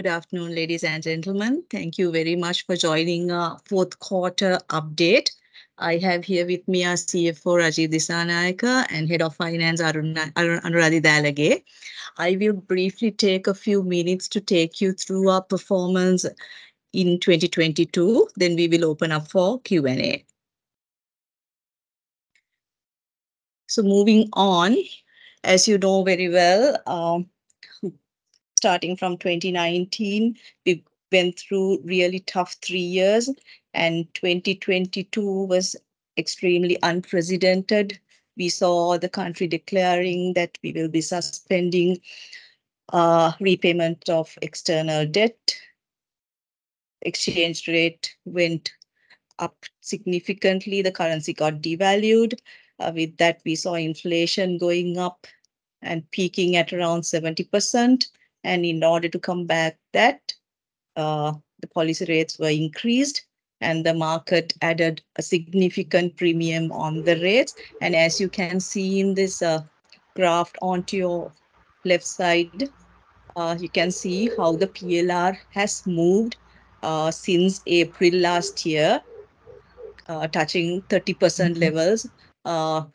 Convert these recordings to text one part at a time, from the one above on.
Good afternoon, ladies and gentlemen. Thank you very much for joining our fourth quarter update. I have here with me our CFO, Rajiv Dissanayake, and Head of Finance, Anuradhi Dalage. I will briefly take a few minutes to take you through our performance in 2022, then we will open up for Q&A. So moving on, as you know very well, um, starting from 2019, we went through really tough three years, and 2022 was extremely unprecedented. We saw the country declaring that we will be suspending uh, repayment of external debt. Exchange rate went up significantly. The currency got devalued. Uh, with that, we saw inflation going up and peaking at around 70%. And in order to combat that, uh, the policy rates were increased, and the market added a significant premium on the rates. And as you can see in this uh, graph onto your left side, uh, you can see how the PLR has moved since April last year, touching 30% mm-hmm. levels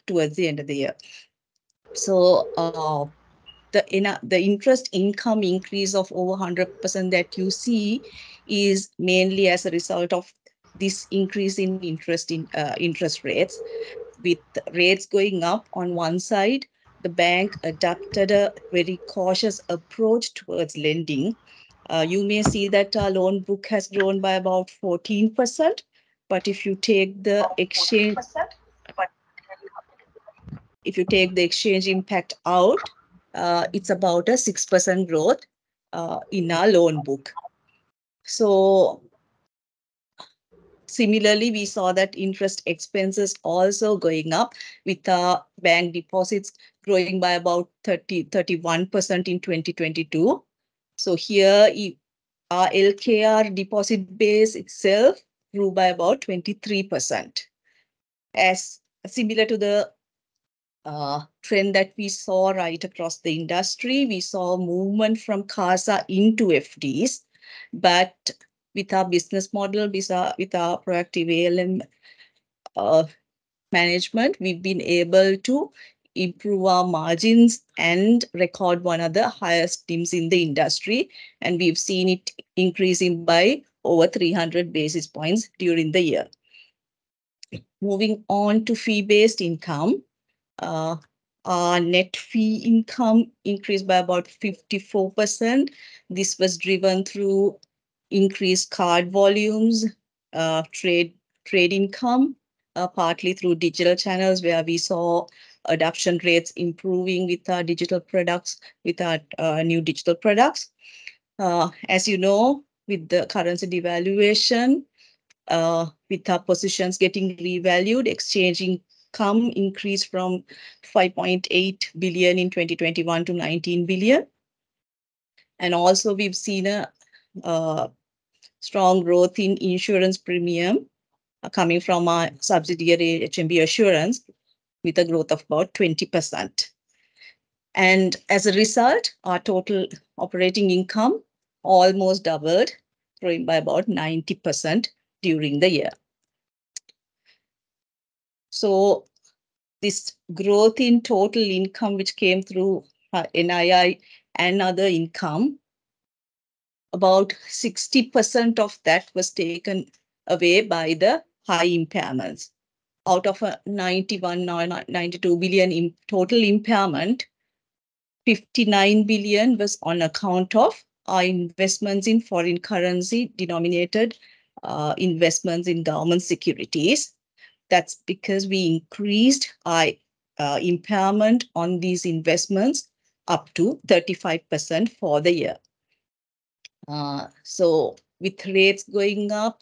towards the end of the year. The interest income increase of over 100% that you see is mainly as a result of this increase in uh, interest rates. With rates going up on one side, the bank adopted a very cautious approach towards lending. Uh, you may see that our loan book has grown by about 14%, But if you take the exchange, if you take the exchange impact out, Uh, it's about a 6% growth uh, in our loan book. So similarly, we saw that interest expenses also going up with our bank deposits growing by about 30%-31% in 2022. So Here our LKR deposit base itself grew by about 23%. As similar to the Uh, trend that we saw right across the industry, we saw movement from CASA into FDs. But with our business model, with our with our proactive ALM uh, management, we've been able to improve our margins and record one of the highest teams in the industry, and we've seen it increasing by over 300 basis points during the year. Moving on to fee-based income. Uh, our net fee income increased by about 54%. This was driven through increased card volumes, uh, trade trade income, uh, partly through digital channels where we saw adoption rates improving with our digital products, with our new digital products. As you know, with the currency devaluation, with our positions getting revalued, exchange income increased from 5.8 billion in 2021 to 19 billion. And Also we've seen a strong growth in insurance premium coming from our subsidiary, HNB Assurance, with a growth of about 20%. And as a result, our total operating income almost doubled, growing by about 90% during the year. So this growth in total income, which came through uh, NII and other income, about 60% of that was taken away by the high impairments. Out of a 91 92 billion in total impairment, 59 billion was on account of our investments in foreign currency denominated uh, investments in government securities. That's because we increased our uh, impairment on these investments up to 35% for the year. Uh, so with rates going up,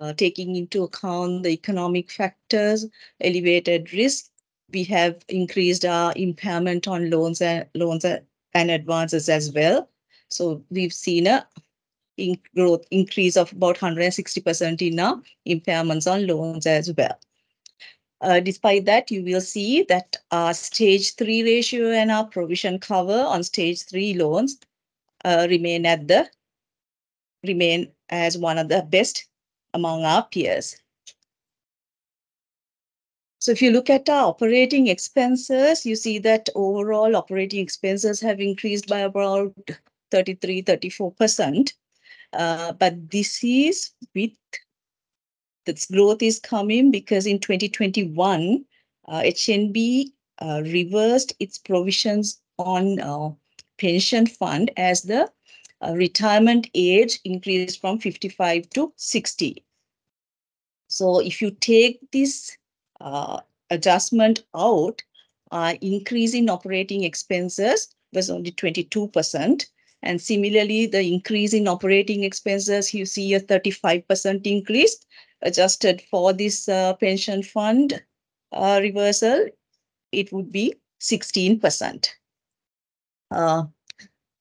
uh, taking into account the economic factors, elevated risk, we have increased our impairment on loans and loans and advances as well. So we've seen a growth increase of about 160% in our impairments on loans as well. Despite that, you will see that our Stage 3 ratio and our provision cover on Stage 3 loans remain at the remain as one of the best among our peers. So if you look at our operating expenses, you see that overall operating expenses have increased by about 33, 34%. Uh, but this is with this growth is coming because in 2021, uh, HNB uh, reversed its provisions on uh, pension fund as the uh, retirement age increased from 55 to 60. So if you take this uh, adjustment out, uh, increase in operating expenses was only 22%. And similarly, the increase in operating expenses, you see a 35% increase adjusted for this uh, pension fund uh, reversal, it would be 16%. Uh,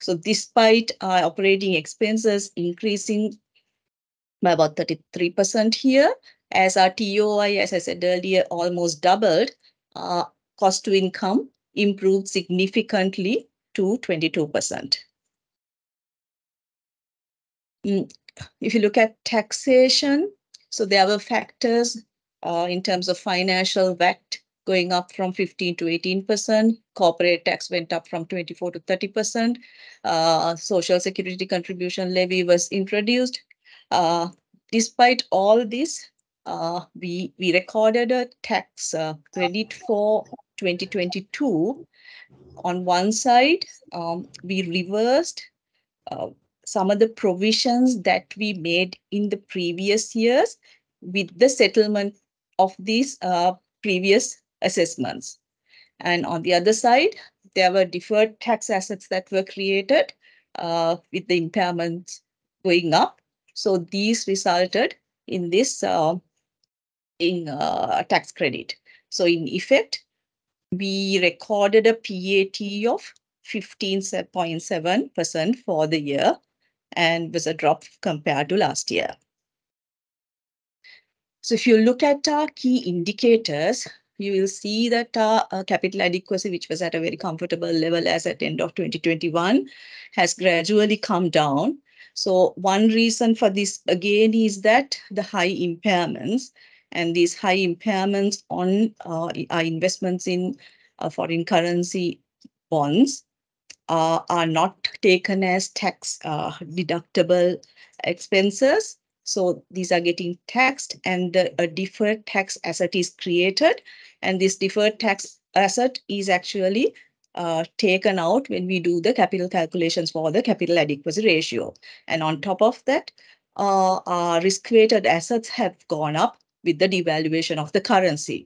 so despite operating expenses increasing by about 33% here, as our TOI, as I said earlier, almost doubled, uh, cost to income improved significantly to 22%. Mm, if you look at taxation, so there were factors uh, in terms of financial VAT going up from 15 to 18%. Corporate tax went up from 24 to 30%. Uh, Social Security contribution levy was introduced. Uh, despite all this, uh, we, we recorded a tax uh, credit for 2022. On one side, um, we reversed uh, some of the provisions that we made in the previous years with the settlement of these uh, previous assessments. And on the other side, there were deferred tax assets that were created uh, with the impairments going up. So these resulted in this uh, in uh, tax credit. So in effect, we recorded a PAT of 15.7% for the year and was a drop compared to last year. So if you look at our key indicators, you will see that our uh, capital adequacy, which was at a very comfortable level as at end of 2021, has gradually come down. So one reason for this again is that the high impairments and these high impairments on uh, our investments in uh, foreign currency bonds uh, are not taken as tax uh, deductible expenses. So these are getting taxed and a deferred tax asset is created. And this deferred tax asset is actually uh, taken out when we do the capital calculations for the capital adequacy ratio. And on top of that, uh, our risk-weighted assets have gone up with the devaluation of the currency.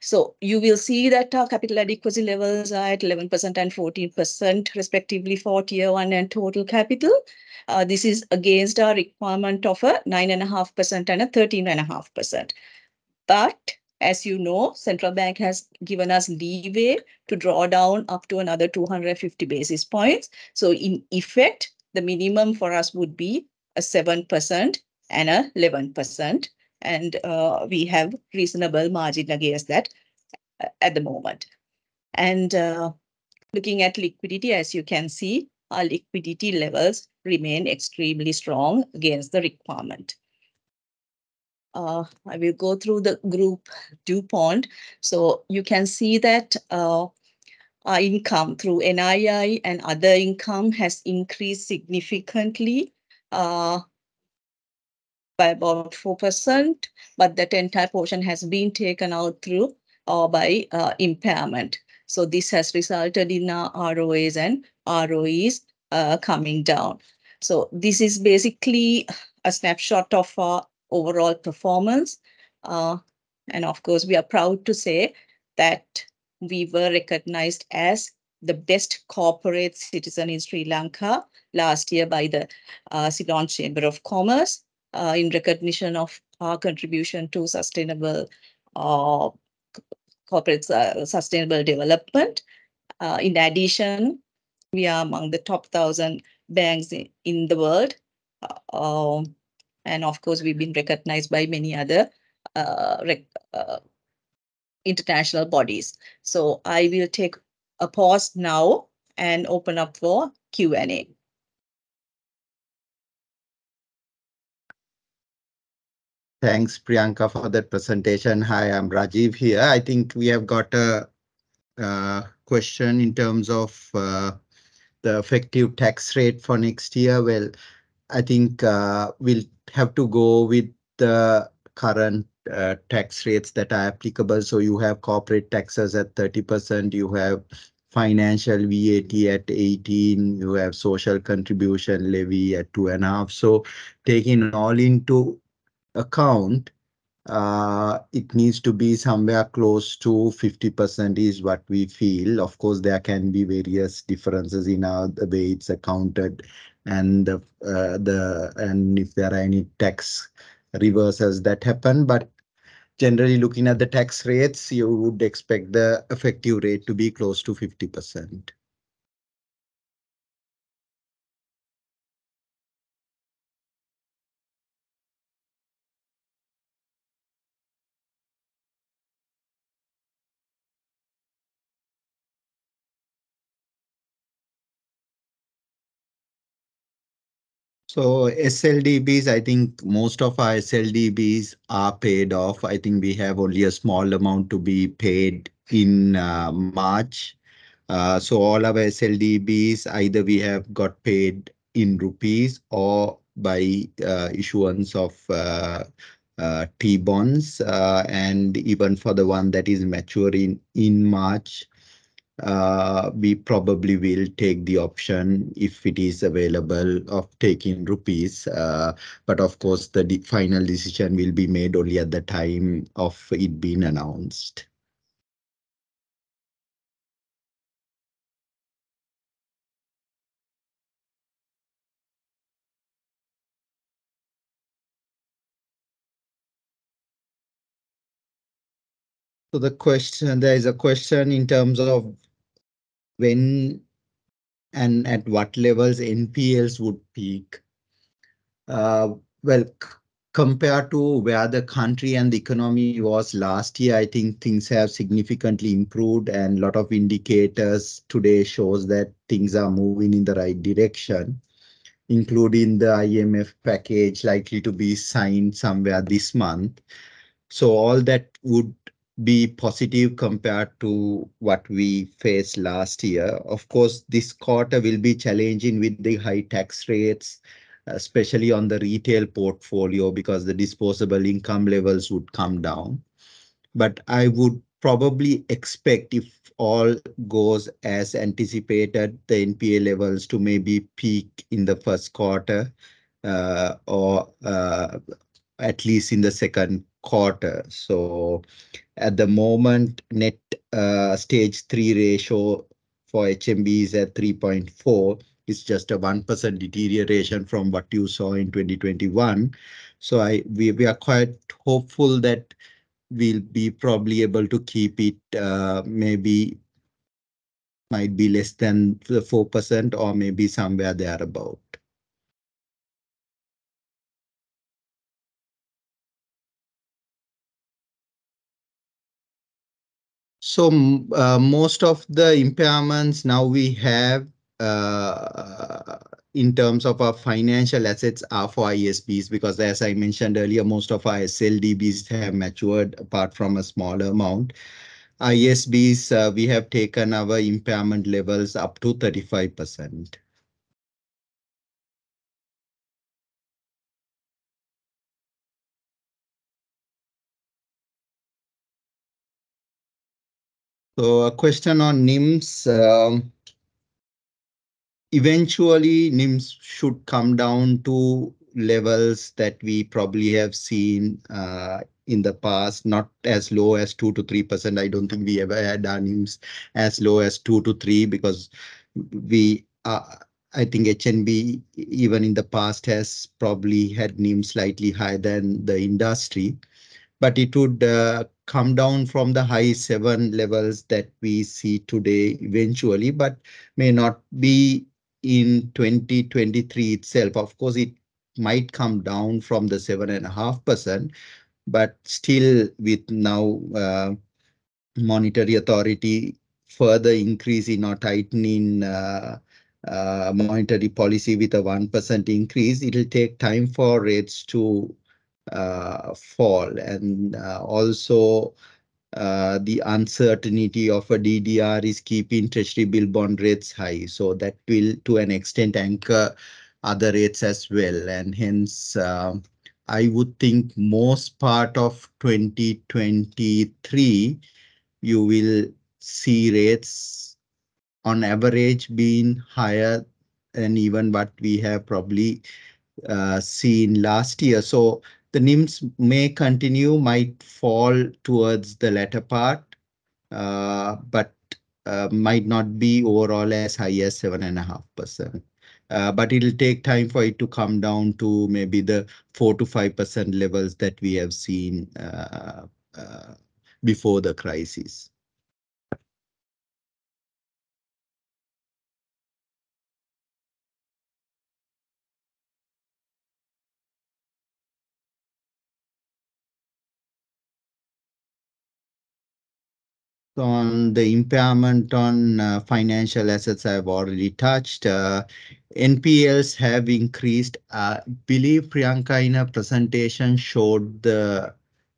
So you will see that our capital adequacy levels are at 11% and 14% respectively for tier one and total capital. Uh, this is against our requirement of a 9.5% and a 13.5%. But as you know, central bank has given us leeway to draw down up to another 250 basis points. So in effect, the minimum for us would be a 7% and a 11% and uh, we have reasonable margin against that uh, at the moment. And uh, looking at liquidity, as you can see, our liquidity levels remain extremely strong against the requirement. Uh, I will go through the group DuPont. So you can see that uh, our income through NII and other income has increased significantly. Uh, by about 4%, but that entire portion has been taken out through or by uh, impairment. So this has resulted in our ROAs and ROEs uh, coming down. So this is basically a snapshot of our overall performance. Uh, and of course, we are proud to say that we were recognized as the best corporate citizen in Sri Lanka last year by the uh, Ceylon Chamber of Commerce uh, in recognition of our contribution to sustainable uh, corporate uh, sustainable development. Uh, in addition, we are among the top 1,000 banks in, in the world. Uh, um, and of course, we've been recognized by many other uh, international bodies. So I will take a pause now and open up for Q&A. Thanks, Priyanka, for that presentation. Hi, I'm Rajiv here. I think we have got a question in terms of uh, the effective tax rate for next year. Well, I think uh, we'll have to go with the current uh, tax rates that are applicable. So you have corporate taxes at 30%, you have financial VAT at 18, you have social contribution levy at 2.5. So taking all into account, uh, it needs to be somewhere close to 50% is what we feel. Of course, there can be various differences in the way it's accounted and uh, the and if there are any tax reversals that happen. But generally, looking at the tax rates, you would expect the effective rate to be close to 50%. So SLDBs, I think most of our SLDBs are paid off. I think we have only a small amount to be paid in uh, March. Uh, so all of our SLDBs, either we have got paid in rupees or by uh, issuance of T-bonds. And even for the one that is maturing in March, Uh, we probably will take the option if it is available of taking rupees. Uh, but of course, the final decision will be made only at the time of it being announced. So the question, there is a question in terms of when and at what levels NPLs would peak. Uh, well, compared to where the country and the economy was last year, I think things have significantly improved, and a lot of indicators today shows that things are moving in the right direction, including the IMF package likely to be signed somewhere this month. So all that would be positive compared to what we faced last year. Of course, this quarter will be challenging with the high tax rates, especially on the retail portfolio, because the disposable income levels would come down. But I would probably expect if all goes as anticipated, the NPL levels to maybe peak in the first quarter, uh, or uh, at least in the second quarter. So at the moment, net uh, Stage 3 ratio for HNB is at 3.4. It's just a 1% deterioration from what you saw in 2021. So I we we are quite hopeful that we'll be probably able to keep it, uh, maybe might be less than the 4% or maybe somewhere there thereabout. So, uh, most of the impairments now we have, uh, in terms of our financial assets are for ISBs, because as I mentioned earlier, most of our SLDBs have matured, apart from a smaller amount. ISBs, uh, we have taken our impairment levels up to 35%. So a question on NIMs. Um, eventually, NIMs should come down to levels that we probably have seen, uh, in the past, not as low as 2 to 3%. I don't think we ever had our NIMs as low as 2%-3%, because we, uh, I think HNB, even in the past, has probably had NIMS slightly higher than the industry. But it would uh, come down from the high 7 levels that we see today eventually, but may not be in 2023 itself. Of course, it might come down from the 7.5%, but still with now, uh, Monetary Authority further increasing or tightening, uh, uh, monetary policy with a 1% increase, it'll take time for rates to Uh, fall. And uh, also uh, the uncertainty of a DDR is keeping treasury bill bond rates high. So that will, to an extent, anchor other rates as well. And hence, um, I would think most part of 2023, you will see rates on average being higher than even what we have probably seen last year. So the NIMs may continue, might fall towards the latter part, uh, but uh, might not be overall as high as 7.5%. Uh, but it'll take time for it to come down to maybe the 4%-5% levels that we have seen before the crisis. On the impairment on uh, financial assets, I've already touched. Uh, NPLs have increased. I believe Priyanka in her presentation showed the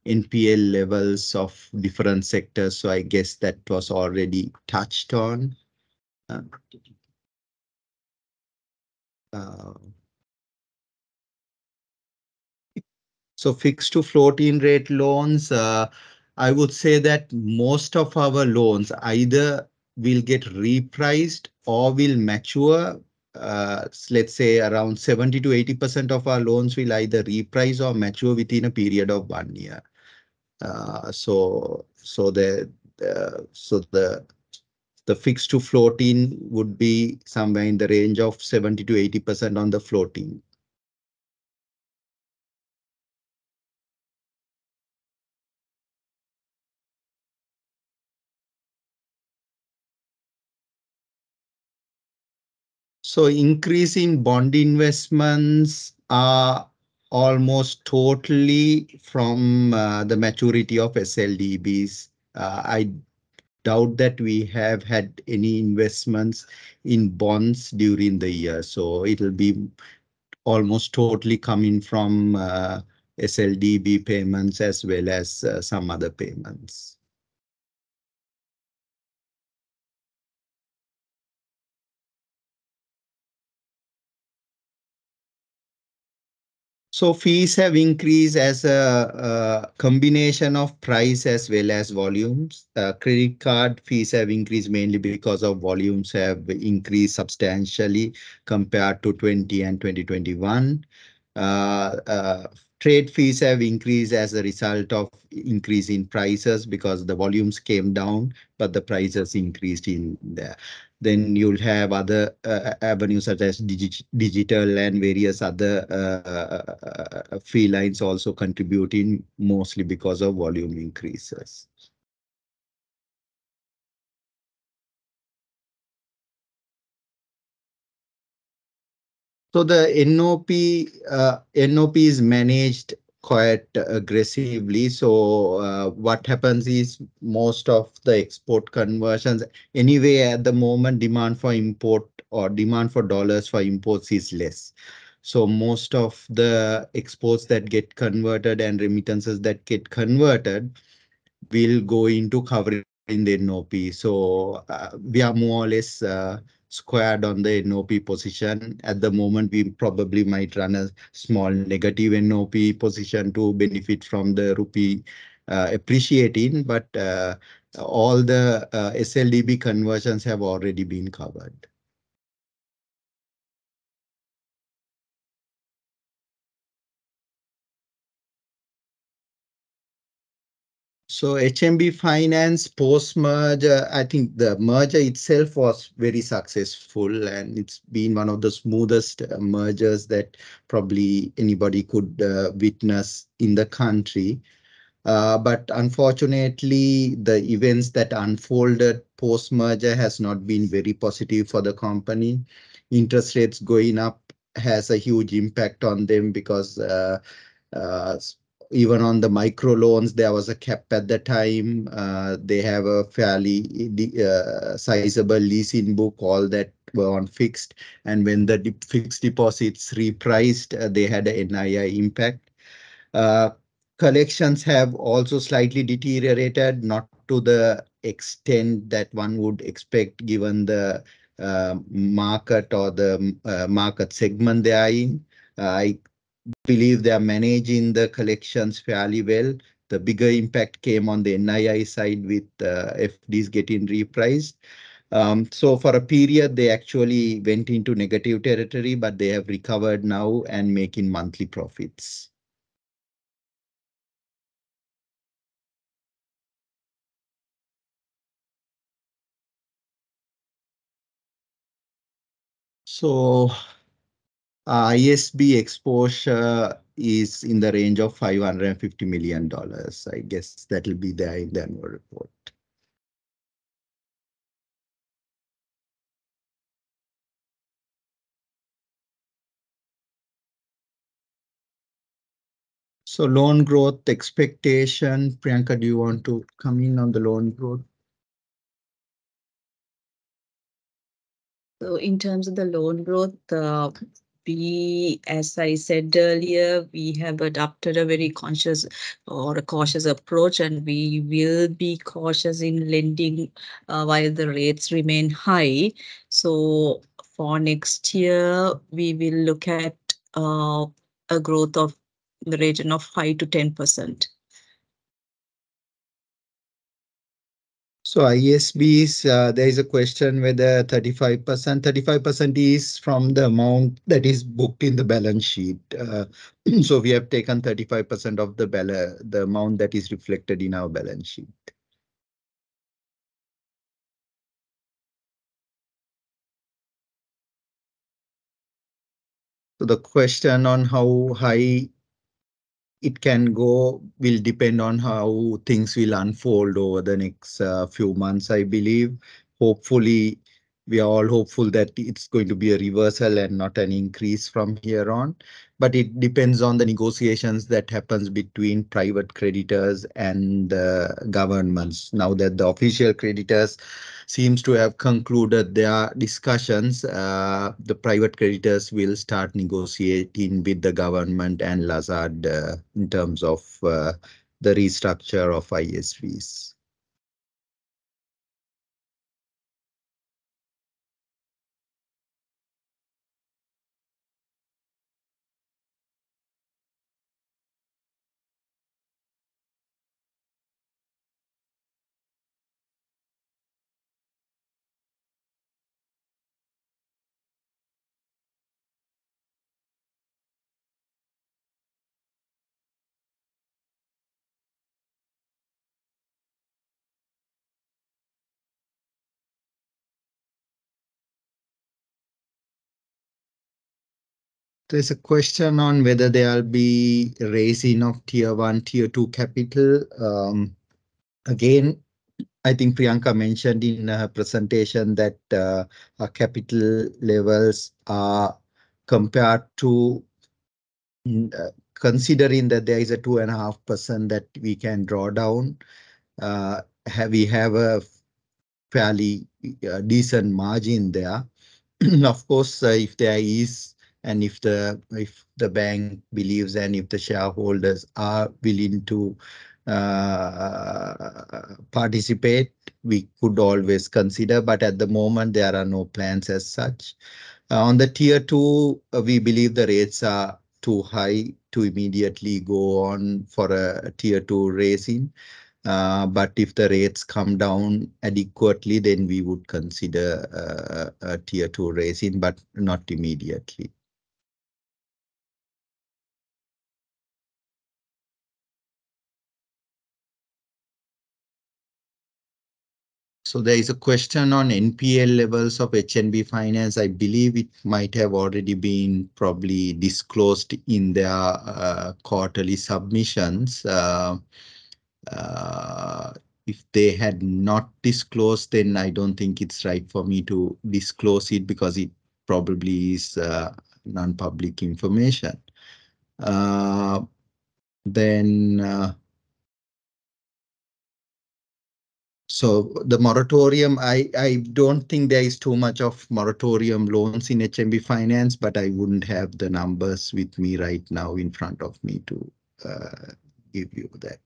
NPL levels of different sectors, so I guess that was already touched on. Uh, so fixed to floating rate loans, I would say that most of our loans either will get repriced or will mature. Uh, let's say around 70 to 80% of our loans will either reprice or mature within a period of one year. Uh, so so the the so the the fixed to floating would be somewhere in the range of 70 to 80% on the floating. So increase in bond investments are almost totally from uh, the maturity of SLDBs. Uh, I doubt that we have had any investments in bonds during the year, so it'll be almost totally coming from uh, SLDB payments as well as some other payments. So fees have increased as a combination of price as well as volumes. Uh, credit card fees have increased mainly because of volumes have increased substantially compared to 20 and 2021. Uh, uh, trade fees have increased as a result of increase in prices because the volumes came down, but the prices increased in there. Then you'll have other uh, avenues such as digital and various other uh, uh, fee lines also contributing mostly because of volume increases. So the NOP NOP is managed quite aggressively. So uh, what happens is most of the export conversions anyway, at the moment, demand for import or demand for dollars for imports is less. So most of the exports that get converted and remittances that get converted will go into covering in the NOP. So uh, we are more or less uh, squared on the NOP position. At the moment, we probably might run a small negative NOP position to benefit from the rupee uh, appreciating, but uh, all the uh, SLDB conversions have already been covered. So HNB Finance post-merger, I think the merger itself was very successful, and it's been one of the smoothest uh, mergers that probably anybody could uh, witness in the country. Uh, but unfortunately, the events that unfolded post-merger has not been very positive for the company. Interest rates going up has a huge impact on them because even on the micro loans, there was a cap at the time. Uh, they have a fairly uh, sizable leasing book, all that were on fixed, and when the fixed deposits repriced, uh, they had an NII impact. Collections have also slightly deteriorated, not to the extent that one would expect given the market or the market segment they are in. I believe they are managing the collections fairly well. The bigger impact came on the NII side with uh, FDs getting repriced. Um, so for a period, they actually went into negative territory, but they have recovered now and making monthly profits. So ISB exposure is in the range of $550 million. I guess that will be there in the annual report. So loan growth expectation, Priyanka, do you want to come in on the loan growth? So in terms of the loan growth, uh, we, as I said earlier, we have adopted a very conscious or a cautious approach, and we will be cautious in lending uh, while the rates remain high. So for next year, we will look at uh, a growth of the region of 5%-10%. So ISBs, uh, there is a question whether 35%, 35% is from the amount that is booked in the balance sheet. Uh, so we have taken 35% of the, bala the amount that is reflected in our balance sheet. So the question on how high it can go will depend on how things will unfold over the next uh, few months, I believe. Hopefully, we are all hopeful that it's going to be a reversal and not an increase from here on. But it depends on the negotiations that happens between private creditors and governments. Now that the official creditors seems to have concluded their discussions, uh, the private creditors will start negotiating with the government and Lazard uh, in terms of uh, the restructure of ISBs. There's a question on whether there will be raising of Tier 1, Tier 2 capital. Um, again, I think Priyanka mentioned in her presentation that uh, our capital levels are compared to mm, uh, considering that there is a 2.5% that we can draw down. Uh, we have a fairly decent margin there. Of course, if there is, and if the if the bank believes, and if the shareholders are willing to uh, participate, we could always consider. But at the moment, there are no plans as such. Uh, on the Tier 2, uh, we believe the rates are too high to immediately go on for a Tier 2 raising. But if the rates come down adequately, then we would consider a Tier 2 raising, but not immediately. So there is a question on NPL levels of HNB Finance. I believe it might have already been probably disclosed in their uh, quarterly submissions. Uh, uh, if they had not disclosed, then I don't think it's right for me to disclose it because it probably is non-public information. Then, so the moratorium, I I don't think there is too much of moratorium loans in HNB Finance, but I wouldn't have the numbers with me right now in front of me to uh, give you that.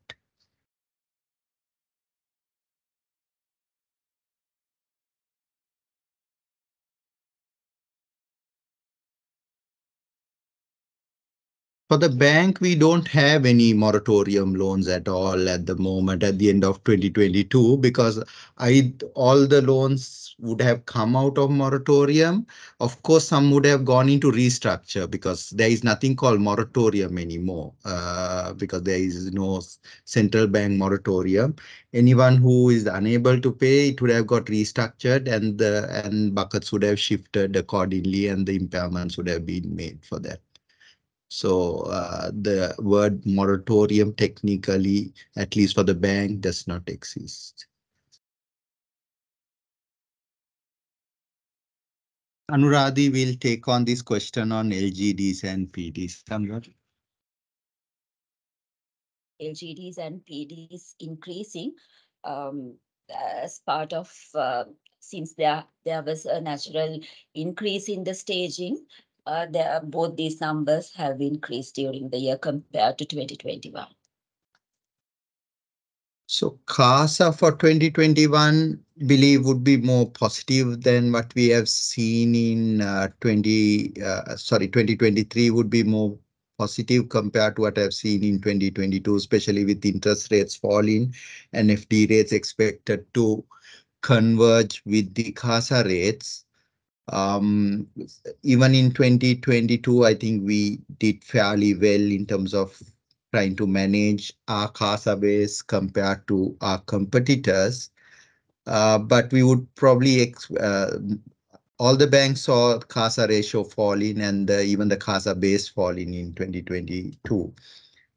For the bank, we don't have any moratorium loans at all at the moment at the end of 2022 because I all the loans would have come out of moratorium. Of course, some would have gone into restructure because there is nothing called moratorium anymore uh, because there is no central bank moratorium. Anyone who is unable to pay, it would have got restructured and the and buckets would have shifted accordingly and the impairments would have been made for that. So uh, the word moratorium technically, at least for the bank, does not exist. Anuradhi will take on this question on LGDs and PDs. Anuradhi. LGDs and PDs increasing um, as part of uh, since there there was a natural increase in the staging uh, there, both these numbers have increased during the year compared to 2021. So CASA for 2021 believe would be more positive than what we have seen in uh, 20 uh, sorry 2023 would be more positive compared to what I've seen in 2022 especially with interest rates falling and FD rates expected to converge with the CASA rates um, even in 2022, I think we did fairly well in terms of trying to manage our CASA base compared to our competitors. Uh, but we would probably, uh, all the banks saw CASA ratio falling and uh, even the CASA base falling in 2022.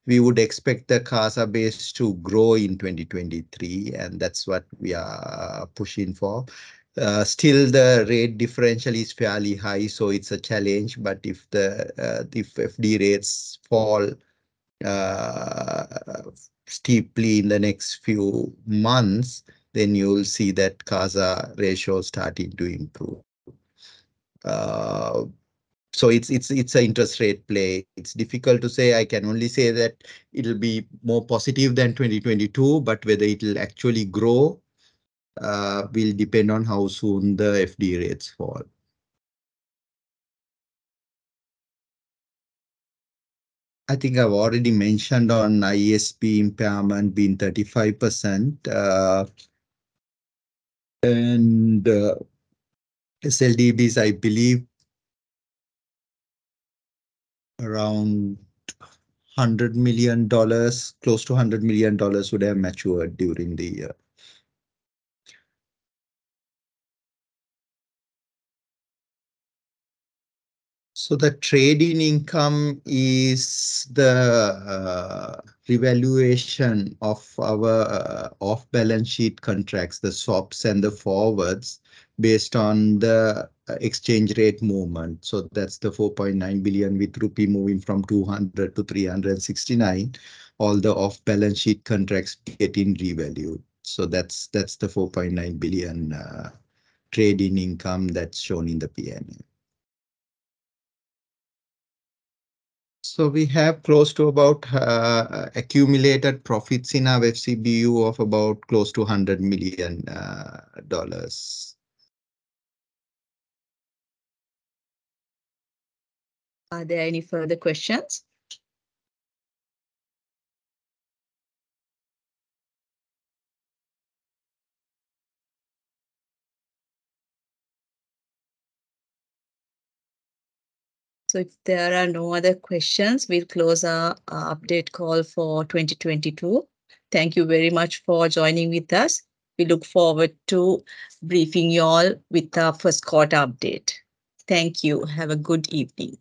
We would expect the CASA base to grow in 2023, and that's what we are pushing for. Uh, still the rate differential is fairly high, so it's a challenge. But if the uh, if FD rates fall uh, steeply in the next few months, then you'll see that CASA ratio starting to improve. Uh, so it's it's it's an interest rate play. It's difficult to say. I can only say that it'll be more positive than 2022, but whether it'll actually grow uh, will depend on how soon the FD rates fall. I think I've already mentioned on ISB impairment being 35%. Uh, and uh, SLDBs, I believe, around $100 million, close to $100 million would have matured during the year. So the trading income is the uh, revaluation of our uh, off-balance sheet contracts, the swaps and the forwards based on the uh, exchange rate movement. So that's the 4.9 billion with rupee moving from 200 to 369. All the off-balance sheet contracts getting revalued. So that's that's the 4.9 billion uh, trading income that's shown in the PNL. So we have close to about uh, accumulated profits in our FCBU of about close to 100 million uh, dollars. Are there any further questions? So if there are no other questions, we'll close our, our update call for 2022. Thank you very much for joining with us. We look forward to briefing you all with our first quarter update. Thank you. Have a good evening.